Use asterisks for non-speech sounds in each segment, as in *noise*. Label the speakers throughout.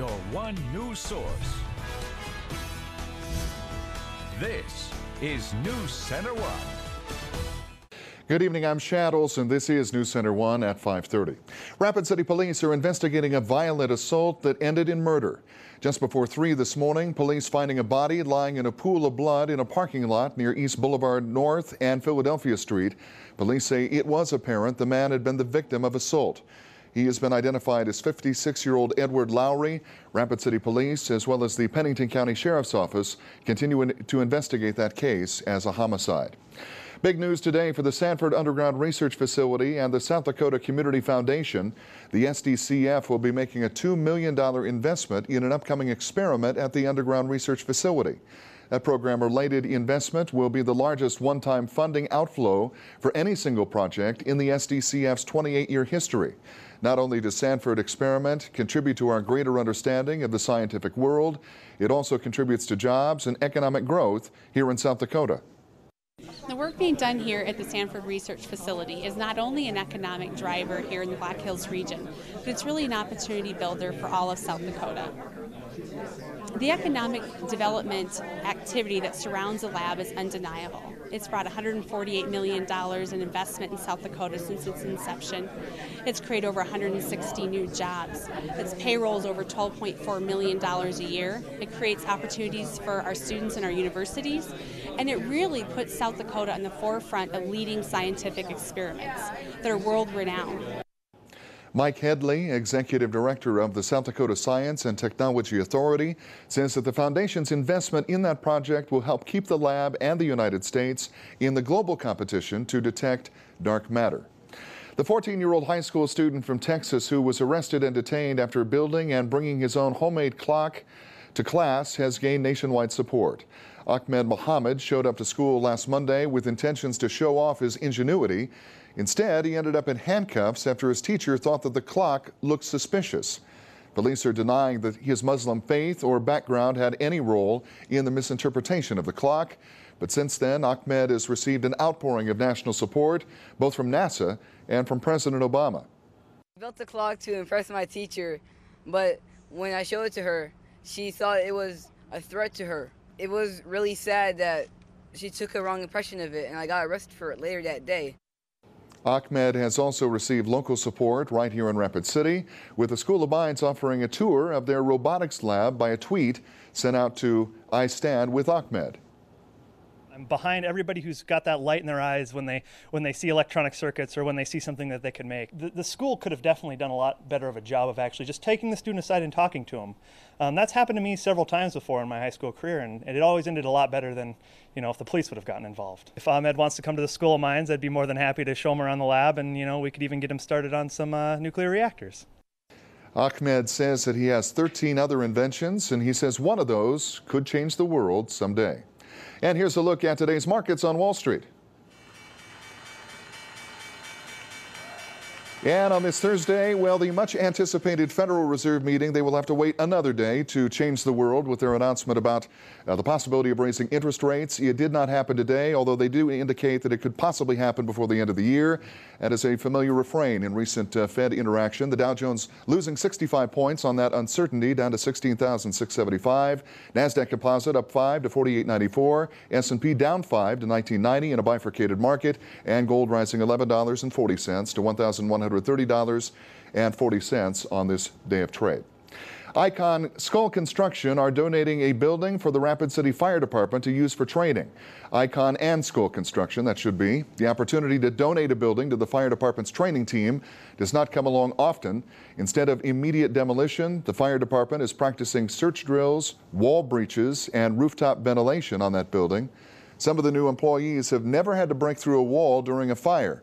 Speaker 1: your one news source. This is News Center 1.
Speaker 2: Good evening, I'm Shad Olson. This is News Center 1 at 5:30. Rapid City Police are investigating a violent assault that ended in murder. Just before 3 this morning, police finding a body lying in a pool of blood in a parking lot near East Boulevard North and Philadelphia Street. Police say it was apparent the man had been the victim of assault. He has been identified as 56-year-old Edward Lowry. Rapid City Police, as well as the Pennington County Sheriff's Office, continue to investigate that case as a homicide. Big news today for the Sanford Underground Research Facility and the South Dakota Community Foundation. The SDCF will be making a $2 million investment in an upcoming experiment at the underground research facility. That program related investment will be the largest one time funding outflow for any single project in the SDCF's 28 year history. Not only does Sanford experiment contribute to our greater understanding of the scientific world, it also contributes to jobs and economic growth here in South Dakota.
Speaker 3: The work being done here at the Sanford Research Facility is not only an economic driver here in the Black Hills region, but it's really an opportunity builder for all of South Dakota. The economic development activity that surrounds the lab is undeniable. It's brought $148 million in investment in South Dakota since its inception. It's created over 160 new jobs. Its payrolls over $12.4 million a year. It creates opportunities for our students and our universities, and it really puts South Dakota on the forefront of leading scientific experiments that are world renowned.
Speaker 2: Mike Headley, Executive Director of the South Dakota Science and Technology Authority, says that the Foundation's investment in that project will help keep the lab and the United States in the global competition to detect dark matter. The 14 year old high school student from Texas who was arrested and detained after building and bringing his own homemade clock to class has gained nationwide support. Ahmed Mohammed showed up to school last Monday with intentions to show off his ingenuity. Instead, he ended up in handcuffs after his teacher thought that the clock looked suspicious. Police are denying that his Muslim faith or background had any role in the misinterpretation of the clock. But since then, Ahmed has received an outpouring of national support, both from NASA and from President Obama.
Speaker 4: I built the clock to impress my teacher, but when I showed it to her, she thought it was a threat to her. It was really sad that she took a wrong impression of it, and I got arrested for it later that day.
Speaker 2: Ahmed has also received local support right here in Rapid City, with the School of Mines offering a tour of their robotics lab by a tweet sent out to I Stand with Ahmed.
Speaker 5: Behind everybody who's got that light in their eyes when they when they see electronic circuits or when they see something that they can make. The, the school could have definitely done a lot better of a job of actually just taking the student aside and talking to them. Um, that's happened to me several times before in my high school career, and, and it always ended a lot better than you know if the police would have gotten involved. If Ahmed wants to come to the School of Mines, I'd be more than happy to show him around the lab, and you know we could even get him started on some uh, nuclear reactors.
Speaker 2: Ahmed says that he has 13 other inventions, and he says one of those could change the world someday. And here's a look at today's markets on Wall Street. And on this Thursday, well, the much anticipated Federal Reserve meeting, they will have to wait another day to change the world with their announcement about uh, the possibility of raising interest rates. It did not happen today, although they do indicate that it could possibly happen before the end of the year. That is a familiar refrain in recent uh, Fed interaction. The Dow Jones losing 65 points on that uncertainty down to 16,675. Nasdaq Composite up 5 to 48.94. S&P down 5 to 1990 in a bifurcated market, and gold rising $11.40 to 1,100. $130.40 on this day of trade. Icon Scull Construction are donating a building for the Rapid City Fire Department to use for training. Icon and Scull Construction, that should be. The opportunity to donate a building to the fire department's training team does not come along often. Instead of immediate demolition, the fire department is practicing search drills, wall breaches, and rooftop ventilation on that building. Some of the new employees have never had to break through a wall during a fire.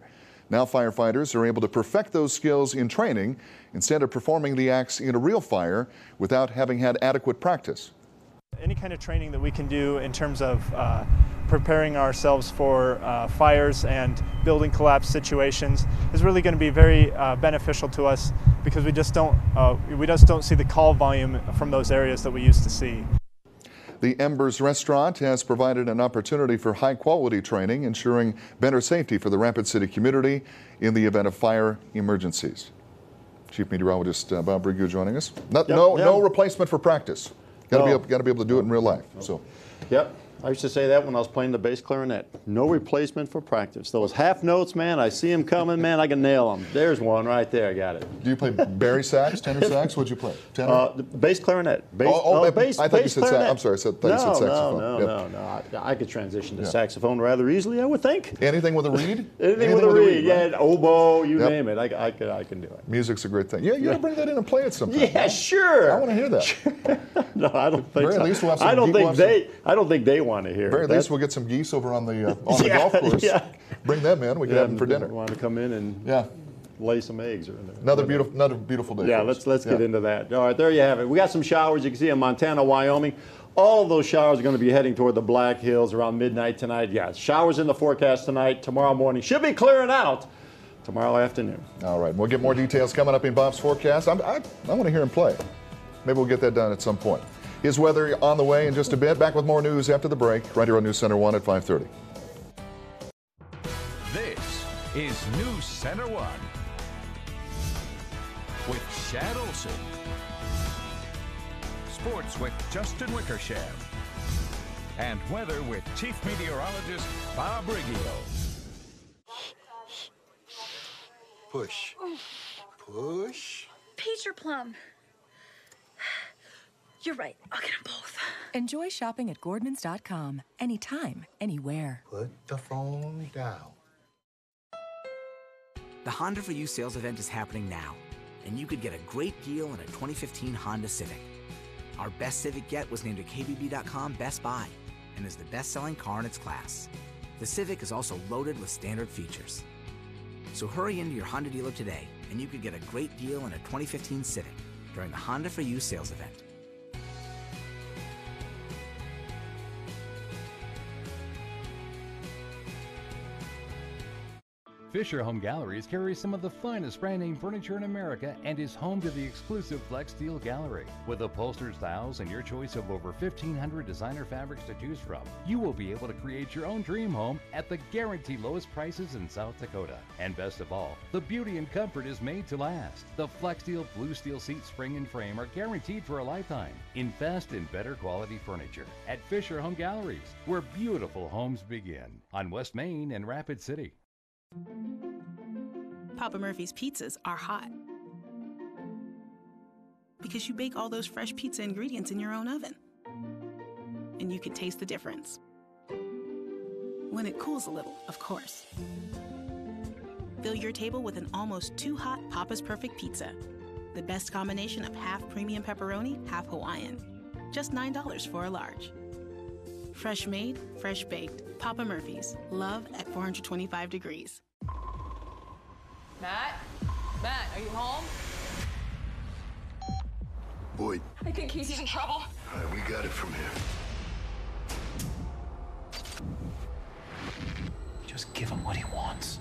Speaker 2: Now firefighters are able to perfect those skills in training instead of performing the acts in a real fire without having had adequate practice.
Speaker 5: Any kind of training that we can do in terms of uh, preparing ourselves for uh, fires and building collapse situations is really going to be very uh, beneficial to us because we just don't uh, we just don't see the call volume from those areas that we used to see.
Speaker 2: The Embers restaurant has provided an opportunity for high quality training, ensuring better safety for the Rapid City community in the event of fire emergencies. Chief Meteorologist uh, Bob Riggio joining us. Not,
Speaker 6: Yep,
Speaker 2: no,
Speaker 6: yeah.
Speaker 2: no replacement for practice. Got to
Speaker 6: No.
Speaker 2: able, got to be able to do it in real life. So,
Speaker 6: Yep. I used to say that when I was playing the bass clarinet. No replacement for practice. Those half notes, man, I see them coming, man, I can nail them. There's one right there. I got it.
Speaker 2: do you play Barry sax, tenor *laughs* sax? What'd you play? Tenor.
Speaker 6: Uh, bass clarinet. Bass,
Speaker 2: Oh, oh, ba-
Speaker 6: bass,
Speaker 2: I thought you said sa-
Speaker 6: clarinet.
Speaker 2: I'm sorry, I said- thought you
Speaker 6: no,
Speaker 2: said saxophone.
Speaker 6: No,
Speaker 2: Yep.
Speaker 6: no, no, no. I, I could transition to
Speaker 2: Yeah.
Speaker 6: saxophone rather easily, I would think.
Speaker 2: Anything with a reed? *laughs*
Speaker 6: Anything, with a reed,
Speaker 2: right?
Speaker 6: yeah, oboe, you
Speaker 2: Yep.
Speaker 6: name it. I, I, can, I can do it.
Speaker 2: Music's a great thing. Yeah, you got to bring that in and play it sometime.
Speaker 6: Yeah, sure.
Speaker 2: I want to hear that. *laughs*
Speaker 6: No, I don't think
Speaker 2: Very
Speaker 6: so.
Speaker 2: least we'll have some
Speaker 6: I don't think
Speaker 2: we'll have some-
Speaker 6: they. I don't think they want to hear.
Speaker 2: Very
Speaker 6: it.
Speaker 2: least we'll get some geese over on the uh, *laughs* on the
Speaker 6: Yeah,
Speaker 2: golf course.
Speaker 6: yeah.
Speaker 2: Bring them in. We can
Speaker 6: yeah,
Speaker 2: have them for dinner.
Speaker 6: Want to come in and
Speaker 2: Yeah.
Speaker 6: lay some eggs or
Speaker 2: Another beautiful, another beautiful day.
Speaker 6: Yeah, let's let's get into that. All right, there you have it. We got some showers. You can see in Montana, Wyoming. All of those showers are going to be heading toward the Black Hills around midnight tonight. Yeah, showers in the forecast tonight. Tomorrow morning should be clearing out. Tomorrow afternoon.
Speaker 2: All right, we'll get more details coming up in Bob's forecast. I'm, I, I want to hear him play. Maybe we'll get that done at some point. His weather on the way in just a bit. Back with more news after the break, right here on News Center 1 at 5:30.
Speaker 1: This is News Center 1 with Shad Olson. Sports with Justin Wickersham. And weather with Chief Meteorologist Bob Riggio.
Speaker 7: Push. Push.
Speaker 8: Peach or plum? You're right. I'll get them both.
Speaker 9: Enjoy shopping at Gordmans.com anytime, anywhere.
Speaker 7: Put the phone down.
Speaker 10: The Honda for You sales event is happening now, and you could get a great deal on a 2015 Honda Civic. Our best Civic yet was named a KBB.com Best Buy and is the best selling car in its class. The Civic is also loaded with standard features. So hurry into your Honda dealer today, and you could get a great deal on a 2015 Civic during the Honda for You sales event.
Speaker 11: Fisher Home Galleries carries some of the finest brand name furniture in America and is home to the exclusive Flexsteel Gallery. With upholstered styles and your choice of over 1,500 designer fabrics to choose from, you will be able to create your own dream home at the guaranteed lowest prices in South Dakota. And best of all, the beauty and comfort is made to last. The Flexsteel Blue Steel seat spring and frame are guaranteed for a lifetime. Invest in better quality furniture at Fisher Home Galleries, where beautiful homes begin on West Main and Rapid City.
Speaker 12: Papa Murphy's pizzas are hot. Because you bake all those fresh pizza ingredients in your own oven. And you can taste the difference. When it cools a little, of course. Fill your table with an almost too hot Papa's Perfect Pizza. The best combination of half premium pepperoni, half Hawaiian. Just $9 for a large. Fresh made, fresh baked. Papa Murphy's. Love at 425 degrees.
Speaker 13: Matt? Matt, are you home?
Speaker 7: Boyd,
Speaker 13: I think he's in trouble.
Speaker 7: all right, we got it from here.
Speaker 14: Just give him what he wants.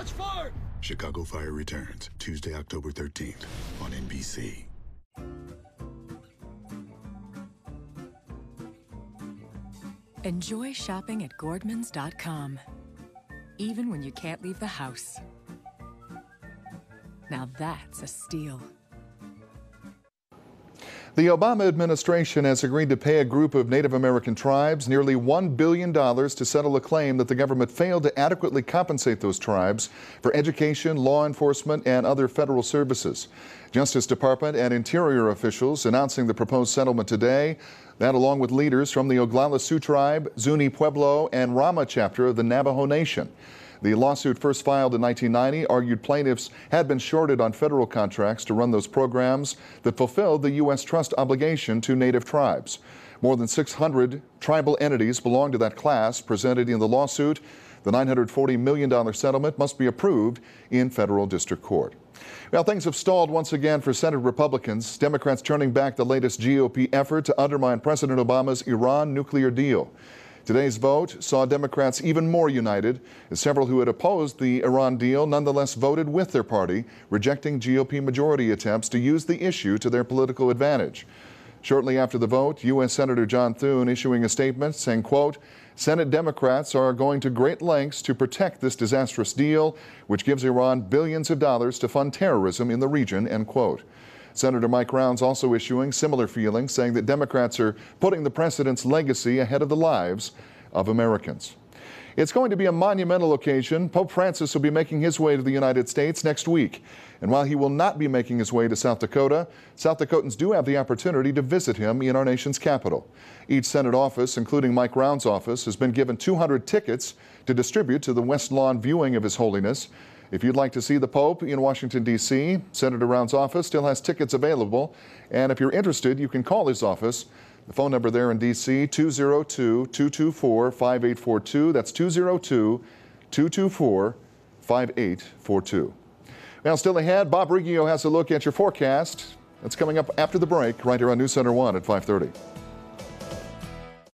Speaker 7: Shots fired!
Speaker 15: Chicago Fire returns Tuesday, October 13th on NBC.
Speaker 9: Enjoy shopping at Gordmans.com, even when you can't leave the house. Now that's a steal.
Speaker 2: The Obama administration has agreed to pay a group of Native American tribes nearly $1 billion to settle a claim that the government failed to adequately compensate those tribes for education, law enforcement, and other federal services. Justice Department and Interior officials announcing the proposed settlement today. That, along with leaders from the Oglala Sioux Tribe, Zuni Pueblo, and Ramah chapter of the Navajo Nation. The lawsuit, first filed in 1990, argued plaintiffs had been shorted on federal contracts to run those programs that fulfilled the U.S. trust obligation to Native tribes. More than 600 tribal entities belong to that class presented in the lawsuit. The $940 million settlement must be approved in federal district court. Well, things have stalled once again for Senate Republicans. Democrats turning back the latest GOP effort to undermine President Obama's Iran nuclear deal. Today's vote saw Democrats even more united, as several who had opposed the Iran deal nonetheless voted with their party, rejecting GOP majority attempts to use the issue to their political advantage. Shortly after the vote, U.S. Senator John Thune issuing a statement saying, quote, Senate Democrats are going to great lengths to protect this disastrous deal, which gives Iran billions of dollars to fund terrorism in the region, end quote. Senator Mike Rounds also issuing similar feelings, saying that Democrats are putting the president's legacy ahead of the lives of Americans. It's going to be a monumental occasion. Pope Francis will be making his way to the United States next week. And while he will not be making his way to South Dakota, South Dakotans do have the opportunity to visit him in our nation's capital. Each Senate office, including Mike Rounds' office, has been given 200 tickets to distribute to the West Lawn viewing of His Holiness. If you'd like to see the Pope in Washington, D.C., Senator Rounds' office still has tickets available. And if you're interested, you can call his office. The phone number there in D.C., 202 224 5842. That's 202 224 5842. Now, still ahead, Bob Riggio has a look at your forecast. That's coming up after the break, right here on News Center 1 at 530.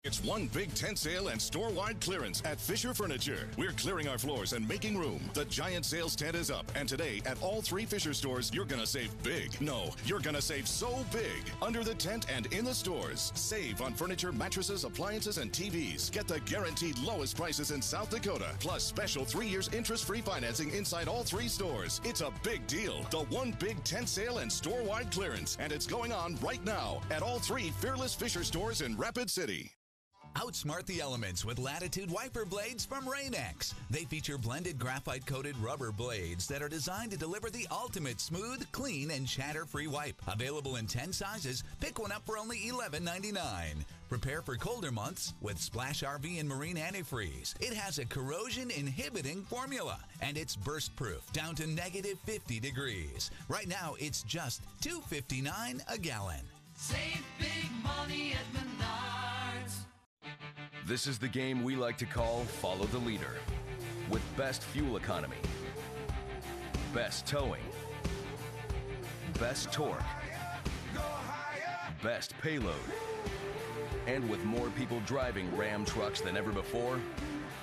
Speaker 16: It's one big tent sale and store-wide clearance at Fisher Furniture. We're clearing our floors and making room. The giant sales tent is up, and today at all three Fisher stores, you're gonna save big. No, you're gonna save so big. Under the tent and in the stores. Save on furniture, mattresses, appliances, and TVs. Get the guaranteed lowest prices in South Dakota. Plus special three years interest-free financing inside all three stores. It's a big deal. The one big tent sale and store-wide clearance. And it's going on right now at all three Fearless Fisher stores in Rapid City.
Speaker 17: Outsmart the elements with Latitude wiper blades from Rain-X. They feature blended graphite coated rubber blades that are designed to deliver the ultimate smooth, clean, and shatter free wipe. Available in 10 sizes, pick one up for only $11.99. Prepare for colder months with Splash RV and Marine Antifreeze. It has a corrosion inhibiting formula and it's burst proof down to negative 50 degrees. Right now, it's just $2.59 a gallon.
Speaker 18: Save big money at Menards.
Speaker 19: This is the game we like to call Follow the Leader. With best fuel economy, best towing, best torque, best payload, and with more people driving Ram trucks than ever before,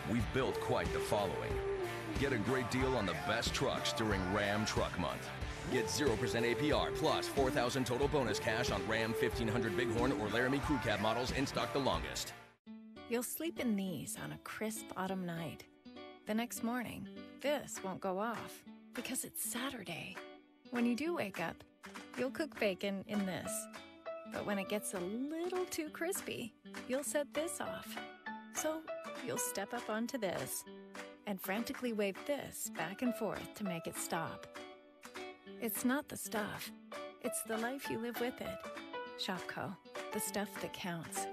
Speaker 19: we've built quite the following. Get a great deal on the best trucks during Ram Truck Month. Get 0% APR plus 4,000 total bonus cash on Ram 1500 Bighorn or Laramie Crew Cab models in stock the longest.
Speaker 20: You'll sleep in these on a crisp autumn night. The next morning, this won't go off because it's Saturday. When you do wake up, you'll cook bacon in this. But when it gets a little too crispy, you'll set this off. So you'll step up onto this and frantically wave this back and forth to make it stop. It's not the stuff, it's the life you live with it. Shopko, the stuff that counts.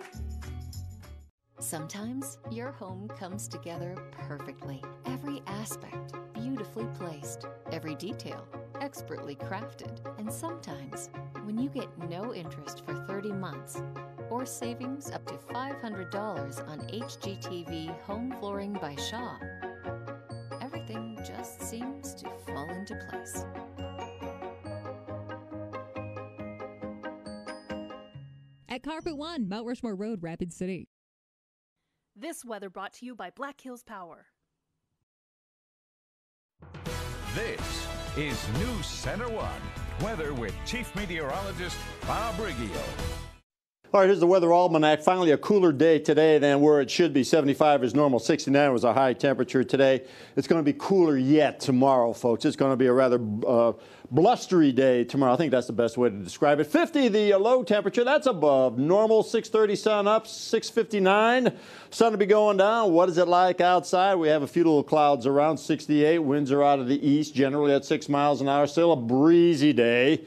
Speaker 21: Sometimes your home comes together perfectly. Every aspect beautifully placed, every detail expertly crafted. And sometimes, when you get no interest for 30 months or savings up to $500 on HGTV home flooring by Shaw, everything just seems to fall into place.
Speaker 22: At Carpet One, Mount Rushmore Road, Rapid City.
Speaker 23: This weather brought to you by Black Hills Power.
Speaker 1: This is News Center 1. Weather with Chief Meteorologist Bob Riggio.
Speaker 6: All right, here's the weather almanac. Finally, a cooler day today than where it should be. 75 is normal. 69 was a high temperature today. It's going to be cooler yet tomorrow, folks. It's going to be a rather uh, blustery day tomorrow. I think that's the best way to describe it. 50, the low temperature. That's above normal. 6:30 sun up. 6:59 sun to be going down. What is it like outside? We have a few little clouds around. 68. Winds are out of the east, generally at six miles an hour. Still a breezy day.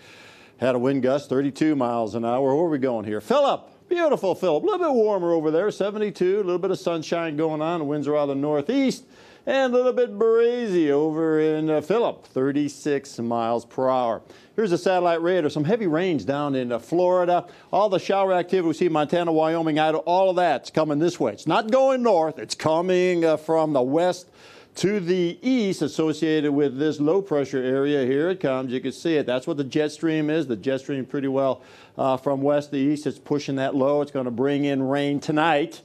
Speaker 6: Had a wind gust 32 miles an hour. Where are we going here? Philip, beautiful Philip. A little bit warmer over there, 72. A little bit of sunshine going on. Winds are out of the northeast. And a little bit breezy over in uh, Philip, 36 miles per hour. Here's a satellite radar. Some heavy rains down in uh, Florida. All the shower activity we see in Montana, Wyoming, Idaho, all of that's coming this way. It's not going north. It's coming uh, from the west to the east associated with this low pressure area. Here it comes. You can see it. That's what the jet stream is. The jet stream pretty well uh, from west to east. It's pushing that low. It's going to bring in rain tonight.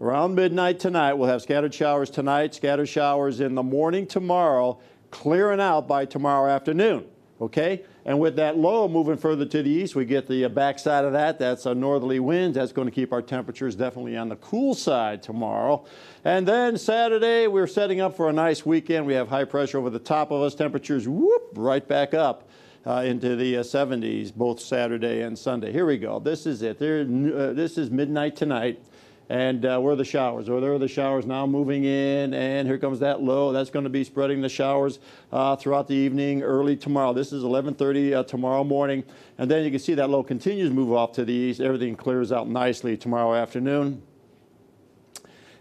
Speaker 6: Around midnight tonight, we'll have scattered showers tonight, scattered showers in the morning tomorrow, clearing out by tomorrow afternoon. Okay, and with that low moving further to the east, we get the uh, backside of that. That's a northerly wind. That's going to keep our temperatures definitely on the cool side tomorrow. And then Saturday, we're setting up for a nice weekend. We have high pressure over the top of us. Temperatures whoop right back up. Uh, into the uh, 70s both Saturday and Sunday. Here we go. This is it. There, uh, this is midnight tonight. And uh, where are the showers? Or there are the showers now moving in, and here comes that low. That's going to be spreading the showers uh, throughout the evening, early tomorrow. This is 11:30 uh, tomorrow morning, and then you can see that low continues to move off to the east. Everything clears out nicely tomorrow afternoon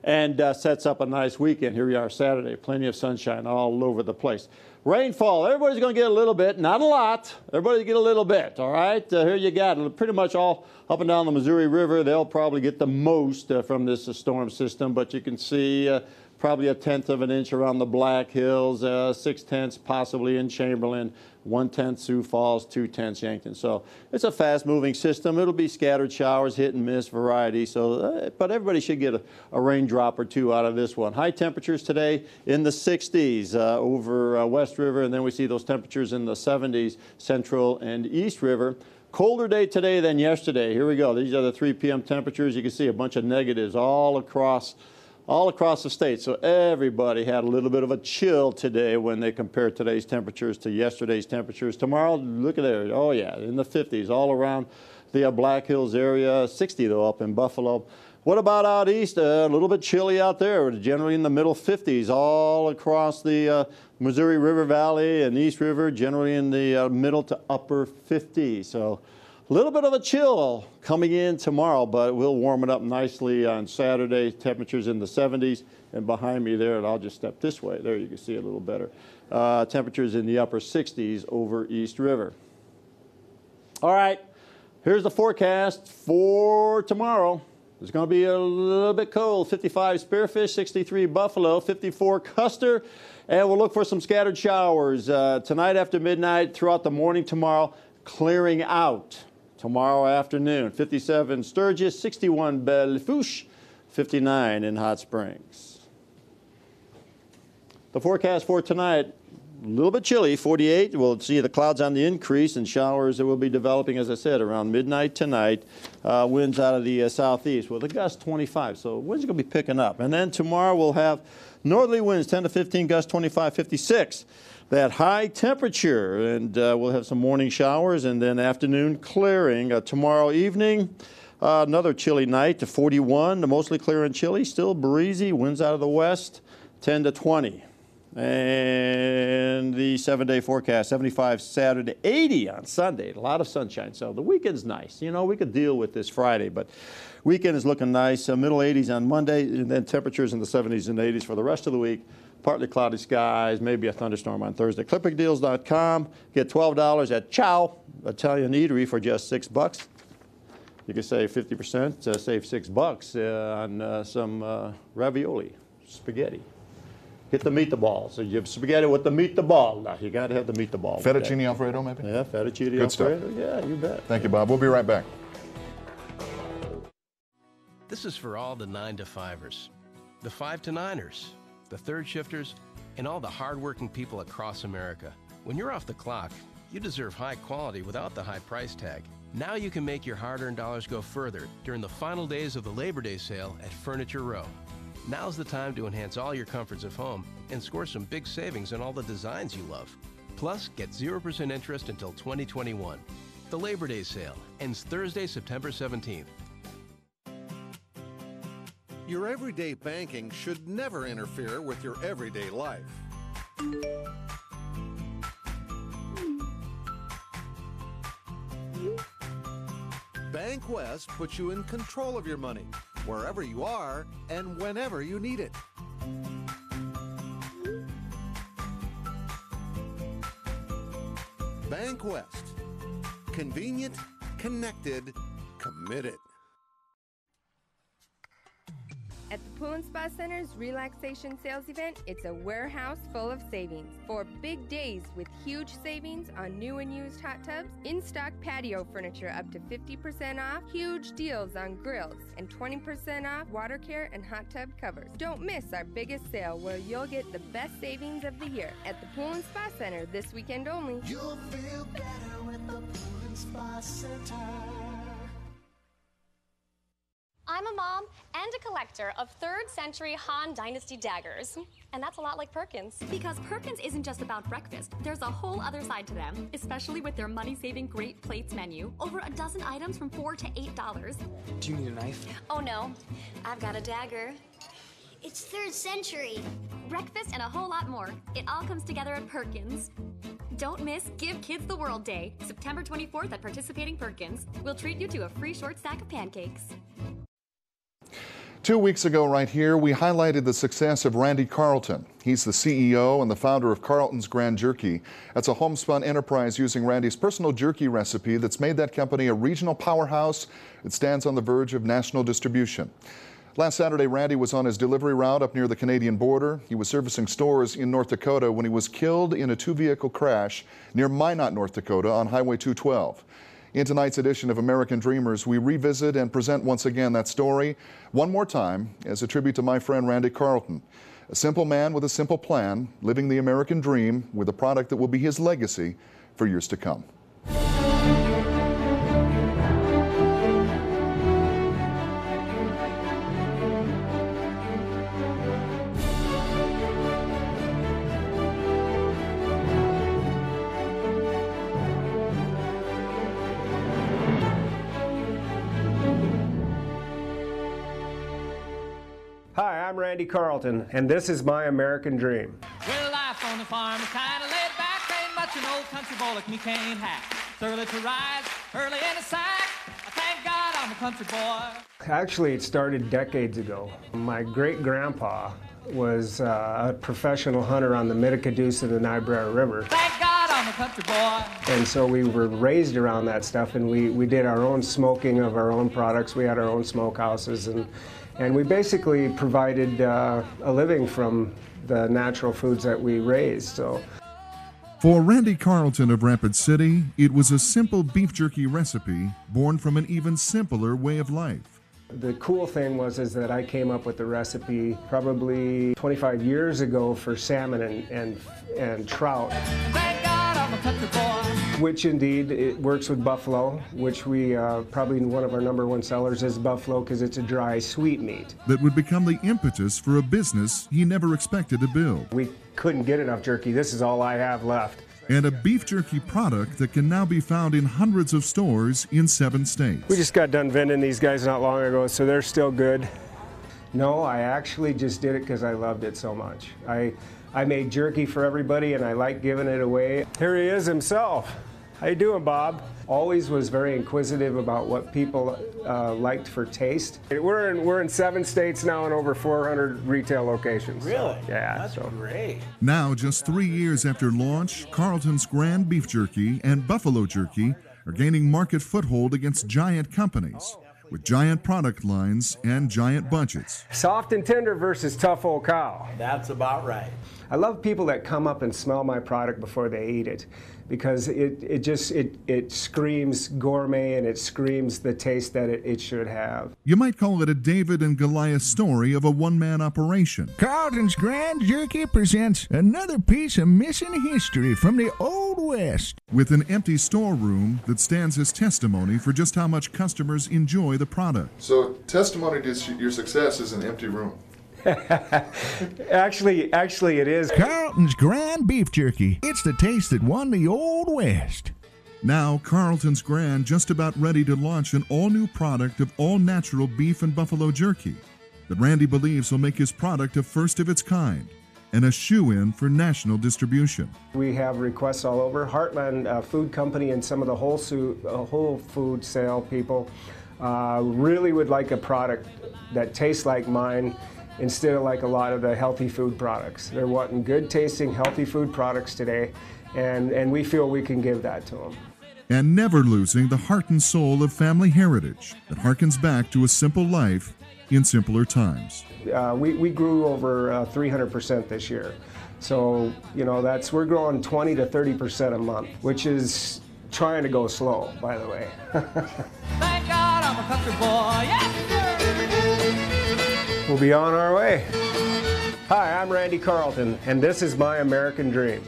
Speaker 6: and uh, sets up a nice weekend. Here we are Saturday, plenty of sunshine all over the place. Rainfall, everybody's going to get a little bit, not a lot. Everybody get a little bit, all right? Uh, here you got it. Pretty much all up and down the Missouri River. They'll probably get the most uh, from this uh, storm system, but you can see uh, probably a tenth of an inch around the Black Hills, uh, six tenths possibly in Chamberlain, one tenth Sioux Falls, two tenths Yankton. So it's a fast moving system. It'll be scattered showers, hit and miss variety. So, uh, but everybody should get a, a, raindrop or two out of this one. High temperatures today in the 60s uh, over uh, West River, and then we see those temperatures in the 70s, Central and East River. Colder day today than yesterday. Here we go. These are the 3 p.m. temperatures. You can see a bunch of negatives all across all across the state. So everybody had a little bit of a chill today when they compared today's temperatures to yesterday's temperatures. Tomorrow, look at there. Oh, yeah, in the 50s all around the uh, Black Hills area, 60 though up in Buffalo. What about out east? Uh, a little bit chilly out there, generally in the middle 50s all across the uh, Missouri River Valley and East River, generally in the uh, middle to upper 50s. So a little bit of a chill coming in tomorrow, but we'll warm it up nicely on Saturday. Temperatures in the 70s. And behind me there, and I'll just step this way. There you can see a little better. Uh, temperatures in the upper 60s over East River. All right, here's the forecast for tomorrow. It's going to be a little bit cold. 55 Spearfish, 63 Buffalo, 54 Custer, and we'll look for some scattered showers uh, tonight after midnight, throughout the morning tomorrow, clearing out tomorrow afternoon. 57 Sturgis, 61 Belle Fourche, 59 in Hot Springs. The forecast for tonight, a little bit chilly, 48. We'll see the clouds on the increase and showers that will be developing, as I said, around midnight tonight. Uh, winds out of the uh, southeast with a gust 25. So winds are going to be picking up. And then tomorrow we'll have northerly winds 10 to 15, gust 25, 56 that high temperature, and uh, we'll have some morning showers and then afternoon clearing. Uh, tomorrow evening, uh, another chilly night to 41, mostly clear and chilly, still breezy, winds out of the west, 10 to 20. And the seven day forecast 75 Saturday, 80 on Sunday. A lot of sunshine. So the weekend's nice. You know, we could deal with this Friday, but weekend is looking nice. Uh, middle 80s on Monday, and then temperatures in the 70s and 80s for the rest of the week partly cloudy skies, maybe a thunderstorm on Thursday. ClipperDeals.com. Get $12 at Chow Italian Eatery for just six bucks. You can save 50%, uh, save six bucks uh, on uh, some uh, ravioli, spaghetti. Get the meatball. So you have spaghetti with the meatball. Now you got to have the meatball.
Speaker 2: Fettuccine Alfredo, maybe.
Speaker 6: Yeah, fettuccine
Speaker 2: Good
Speaker 6: Alfredo.
Speaker 2: Stuff.
Speaker 6: Yeah, you bet.
Speaker 2: Thank you, Bob. We'll be right back.
Speaker 24: This is for all the nine to fivers, the five to niners the third shifters, and all the hardworking people across America. When you're off the clock, you deserve high quality without the high price tag. Now you can make your hard earned dollars go further during the final days of the Labor Day sale at Furniture Row. Now's the time to enhance all your comforts of home and score some big savings on all the designs you love. Plus, get 0% interest until 2021. The Labor Day sale ends Thursday, September 17th.
Speaker 25: Your everyday banking should never interfere with your everyday life. Bank West puts you in control of your money, wherever you are and whenever you need it. Bank West. Convenient, connected, committed.
Speaker 26: Pool and Spa Center's relaxation sales event, it's a warehouse full of savings. For big days with huge savings on new and used hot tubs, in stock patio furniture up to 50% off, huge deals on grills, and 20% off water care and hot tub covers. Don't miss our biggest sale where you'll get the best savings of the year at the Pool and Spa Center this weekend only.
Speaker 18: You'll feel better with the Pool and Spa Center.
Speaker 27: I'm a mom and a collector of 3rd century Han Dynasty daggers. And that's a lot like Perkins.
Speaker 28: Because Perkins isn't just about breakfast. There's a whole other side to them, especially with their money-saving great plates menu. Over a dozen items from 4 to $8.
Speaker 14: Do you need a knife?
Speaker 27: Oh no, I've got a dagger.
Speaker 28: It's 3rd century. Breakfast and a whole lot more. It all comes together at Perkins. Don't miss Give Kids the World Day, September 24th at participating Perkins. We'll treat you to a free short stack of pancakes.
Speaker 2: Two weeks ago, right here, we highlighted the success of Randy Carlton. He's the CEO and the founder of Carlton's Grand Jerky. That's a homespun enterprise using Randy's personal jerky recipe that's made that company a regional powerhouse It stands on the verge of national distribution. Last Saturday, Randy was on his delivery route up near the Canadian border. He was servicing stores in North Dakota when he was killed in a two vehicle crash near Minot, North Dakota on Highway 212. In tonight's edition of American Dreamers, we revisit and present once again that story one more time as a tribute to my friend Randy Carlton. A simple man with a simple plan, living the American dream with a product that will be his legacy for years to come.
Speaker 29: Carlton, and this is my American dream.
Speaker 18: Well, life on the farm is kind of laid back. Ain't much an old country boy like me can't hack. It's early to rise, early in the sack. I thank God I'm a country boy.
Speaker 29: Actually, it started decades ago. My great grandpa was uh, a professional hunter on the Minnechaduza and the Niobrara River.
Speaker 18: Thank God I'm a country boy.
Speaker 29: And so we were raised around that stuff, and we, we did our own smoking of our own products. We had our own smokehouses, and, and we basically provided uh, a living from the natural foods that we raised. So
Speaker 30: For Randy Carlton of Rapid City, it was a simple beef jerky recipe born from an even simpler way of life.
Speaker 29: The cool thing was is that I came up with the recipe probably 25 years ago for salmon and, and, and trout.
Speaker 18: Thank God I'm a country boy.
Speaker 29: Which indeed it works with buffalo, which we uh, probably one of our number one sellers is buffalo because it's a dry sweet meat.
Speaker 30: That would become the impetus for a business he never expected to build.
Speaker 29: We couldn't get enough jerky. This is all I have left.
Speaker 30: And a beef jerky product that can now be found in hundreds of stores in seven states.
Speaker 29: We just got done vending these guys not long ago, so they're still good. No, I actually just did it because I loved it so much. I, I made jerky for everybody and I like giving it away. Here he is himself. How you doing, Bob? Always was very inquisitive about what people uh, liked for taste. We're in, we're in seven states now and over 400 retail locations.
Speaker 14: Really?
Speaker 29: Yeah.
Speaker 14: That's
Speaker 29: so.
Speaker 14: great.
Speaker 30: Now, just three years after launch, Carlton's Grand Beef Jerky and Buffalo Jerky are gaining market foothold against giant companies with giant product lines and giant budgets.
Speaker 29: Soft and tender versus tough old cow.
Speaker 14: That's about right.
Speaker 29: I love people that come up and smell my product before they eat it because it, it just it, it screams gourmet and it screams the taste that it, it should have.
Speaker 30: You might call it a David and Goliath story of a one man operation.
Speaker 31: Carlton's Grand Jerky presents another piece of missing history from the Old West.
Speaker 30: With an empty storeroom that stands as testimony for just how much customers enjoy the product.
Speaker 2: So, testimony to your success is an empty room. *laughs*
Speaker 29: actually, actually, it is.
Speaker 31: Carlton's Grand Beef Jerky. It's the taste that won the Old West.
Speaker 30: Now, Carlton's Grand just about ready to launch an all new product of all natural beef and buffalo jerky that Randy believes will make his product a first of its kind and a shoe in for national distribution.
Speaker 29: We have requests all over. Heartland uh, Food Company and some of the whole, su- uh, whole food sale people uh, really would like a product that tastes like mine instead of like a lot of the healthy food products. They're wanting good tasting, healthy food products today, and, and we feel we can give that to them.
Speaker 30: And never losing the heart and soul of family heritage that harkens back to a simple life in simpler times.
Speaker 29: Uh, we, we grew over uh, 300% this year. So, you know, that's, we're growing 20 to 30% a month, which is trying to go slow, by the way. *laughs*
Speaker 18: Thank God I'm a country boy. Yes,
Speaker 29: we'll be on our way. Hi, I'm Randy Carlton, and this is my American dream.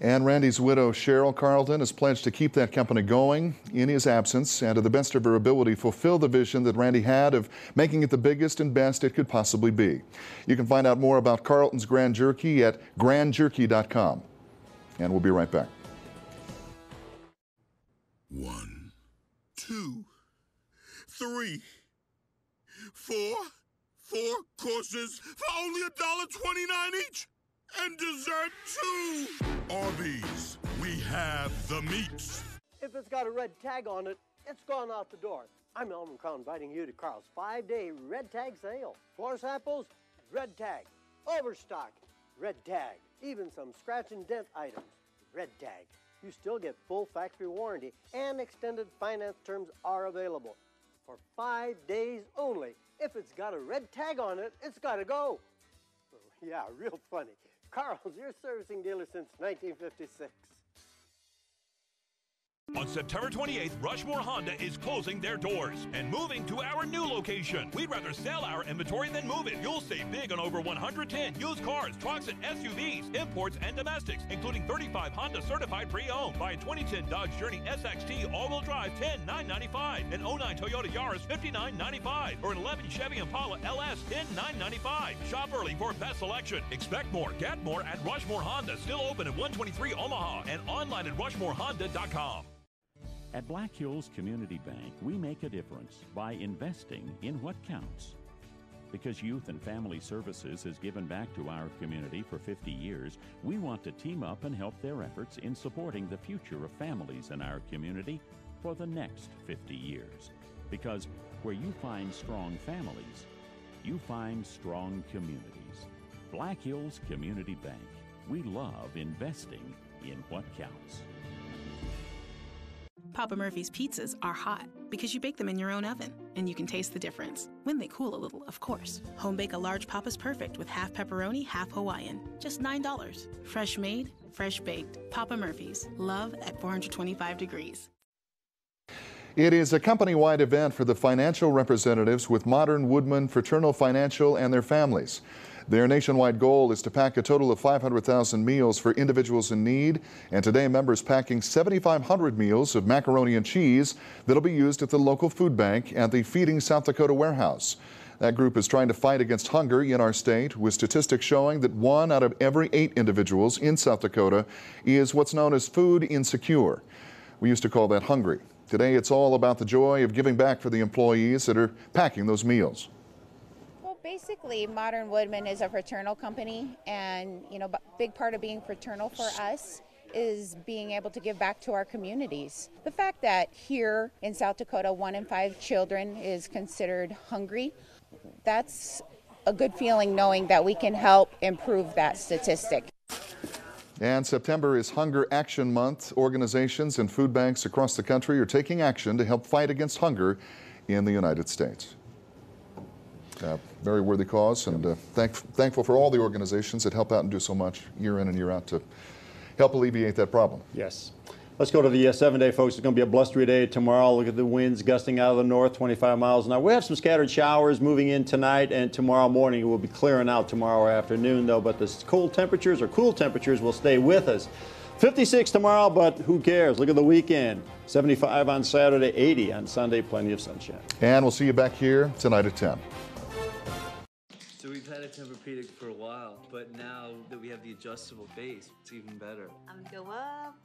Speaker 2: And Randy's widow, Cheryl Carlton, has pledged to keep that company going in his absence and to the best of her ability fulfill the vision that Randy had of making it the biggest and best it could possibly be. You can find out more about Carlton's Grand Jerky at grandjerky.com. And we'll be right back.
Speaker 32: One, two, three, four, four courses for only a dollar twenty-nine each and dessert too. Arby's, we have the meats.
Speaker 33: If it's got a red tag on it, it's gone out the door. I'm Elmer Crown inviting you to Carl's five-day red tag sale. Floor samples, red tag. Overstock, red tag. Even some scratch and dent items, red tag. You still get full factory warranty and extended finance terms are available. For five days only. If it's got a red tag on it, it's got to go. *laughs* Yeah, real funny. Carl's, your servicing dealer since 1956.
Speaker 34: On September 28th, Rushmore Honda is closing their doors and moving to our new location. We'd rather sell our inventory than move it. You'll save big on over 110 used cars, trucks, and SUVs, imports, and domestics, including 35 Honda certified pre-owned. Buy a 2010 Dodge Journey SXT all-wheel drive 10995, an 09 Toyota Yaris 5995, or an 11 Chevy Impala LS 10995. Shop early for best selection. Expect more, get more at Rushmore Honda. Still open at 123 Omaha and online at rushmorehonda.com.
Speaker 35: At Black Hills Community Bank, we make a difference by investing in what counts. Because Youth and Family Services has given back to our community for 50 years, we want to team up and help their efforts in supporting the future of families in our community for the next 50 years. Because where you find strong families, you find strong communities. Black Hills Community Bank. We love investing in what counts.
Speaker 36: Papa Murphy's pizzas are hot because you bake them in your own oven, and you can taste the difference. When they cool a little, of course. Home bake a large Papa's Perfect with half pepperoni, half Hawaiian. Just $9. Fresh made, fresh baked. Papa Murphy's. Love at 425 degrees.
Speaker 2: It is a company wide event for the financial representatives with Modern Woodmen Fraternal Financial and their families. Their nationwide goal is to pack a total of 500,000 meals for individuals in need, and today members packing 7,500 meals of macaroni and cheese that'll be used at the local food bank at the Feeding South Dakota warehouse. That group is trying to fight against hunger in our state, with statistics showing that one out of every eight individuals in South Dakota is what's known as food insecure. We used to call that hungry. Today, it's all about the joy of giving back for the employees that are packing those meals
Speaker 37: basically Modern Woodmen is a fraternal company and you know big part of being fraternal for us is being able to give back to our communities the fact that here in south dakota one in five children is considered hungry that's a good feeling knowing that we can help improve that statistic
Speaker 2: and September is Hunger Action Month. Organizations and food banks across the country are taking action to help fight against hunger in the United States. Uh, very worthy cause, and uh, thank, thankful for all the organizations that help out and do so much year in and year out to help alleviate that problem.
Speaker 6: Yes. Let's go to the uh, seven day, folks. It's going to be a blustery day tomorrow. Look at the winds gusting out of the north, 25 miles an hour. We have some scattered showers moving in tonight and tomorrow morning. It will be clearing out tomorrow afternoon, though, but the cold temperatures or cool temperatures will stay with us. 56 tomorrow, but who cares? Look at the weekend. 75 on Saturday, 80 on Sunday, plenty of sunshine.
Speaker 2: And we'll see you back here tonight at 10.
Speaker 38: So we've had a Tempur-Pedic for a while, but now that we have the adjustable base, it's even better.
Speaker 39: I'm gonna go up.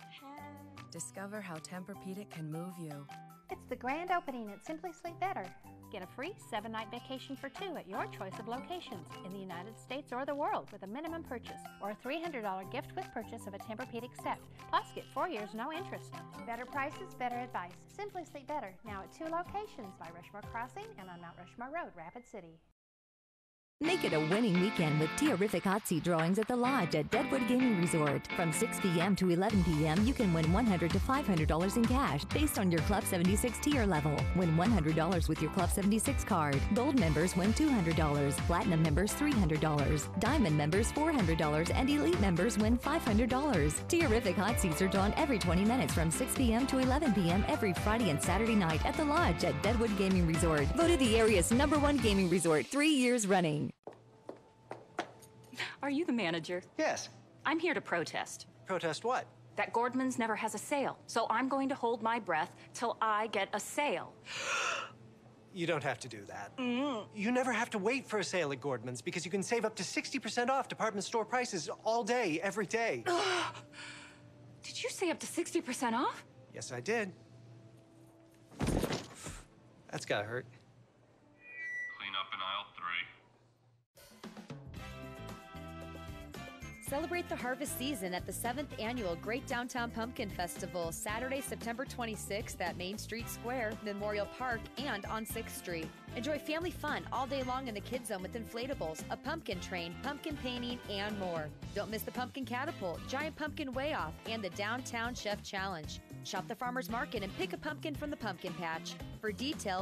Speaker 40: Discover how Tempur-Pedic can move you.
Speaker 41: It's the grand opening at Simply Sleep Better. Get a free seven-night vacation for two at your choice of locations in the United States or the world with a minimum purchase or a $300 gift with purchase of a Tempur-Pedic set. Plus, get four years no interest. Better prices, better advice. Simply Sleep Better now at two locations by Rushmore Crossing and on Mount Rushmore Road, Rapid City.
Speaker 42: Make it a winning weekend with terrific hot seat drawings at the Lodge at Deadwood Gaming Resort. From 6 p.m. to 11 p.m., you can win 100 to $500 in cash based on your Club 76 tier level. Win $100 with your Club 76 card. Gold members win $200, Platinum members $300, Diamond members $400, and Elite members win $500. Terrific hot seats are drawn every 20 minutes from 6 p.m. to 11 p.m. every Friday and Saturday night at the Lodge at Deadwood Gaming Resort. Voted the area's number one gaming resort three years running.
Speaker 43: Are you the manager?
Speaker 14: Yes.
Speaker 43: I'm here to protest.
Speaker 14: Protest what?
Speaker 43: That Gordman's never has a sale. So I'm going to hold my breath till I get a sale. *gasps*
Speaker 14: You don't have to do that. You never have to wait for a sale at Gordman's because you can save up to 60% off department store prices all day, every day. *gasps*
Speaker 43: Did you say up to 60% off?
Speaker 14: yes, I did. That's gotta hurt.
Speaker 44: Celebrate the harvest season at the 7th annual Great Downtown Pumpkin Festival, Saturday, September 26th at Main Street Square, Memorial Park, and on 6th Street. Enjoy family fun all day long in the Kids Zone with inflatables, a pumpkin train, pumpkin painting, and more. Don't miss the Pumpkin Catapult, Giant Pumpkin Weigh Off, and the Downtown Chef Challenge. Shop the Farmer's Market and pick a pumpkin from the pumpkin patch. For details,